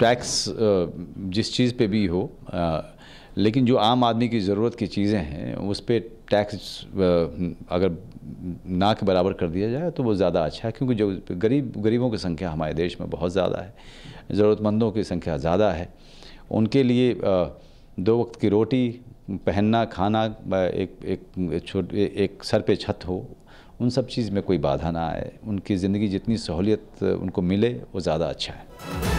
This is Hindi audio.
टैक्स uh, जिस चीज़ पे भी हो uh, लेकिन जो आम आदमी की ज़रूरत की चीज़ें हैं, उस पर टैक्स uh, अगर ना के बराबर कर दिया जाए तो वो ज़्यादा अच्छा है, क्योंकि जो गरीब, गरीबों की संख्या हमारे देश में बहुत ज़्यादा है, ज़रूरतमंदों की संख्या ज़्यादा है। उनके लिए दो वक्त की रोटी, पहनना, खाना एक एक, छोटे, एक सर पे छत हो, उन सब चीज़ में कोई बाधा ना आए। उनकी ज़िंदगी जितनी सहूलियत उनको मिले, वो ज़्यादा अच्छा है।